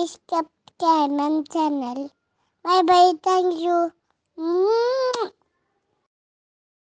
please subscribe my channel. Bye bye, thank you.